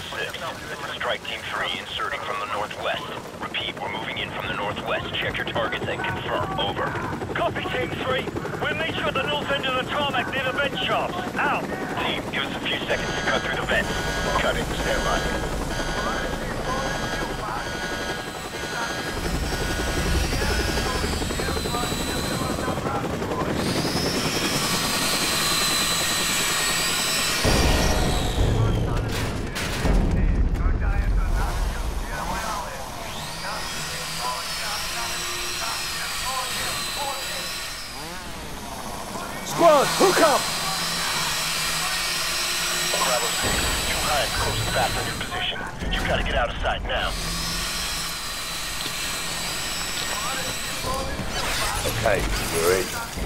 6. This is Strike Team 3 inserting from the northwest. Repeat, we're moving in from the northwest. Check your targets and confirm. Over. Copy, Team 3. We'll meet you at the north end of the tarmac near the vent shafts. Squad, hook up! Bravo 6, too high and close and fast on your position. You gotta get out of sight now. Okay, we're in.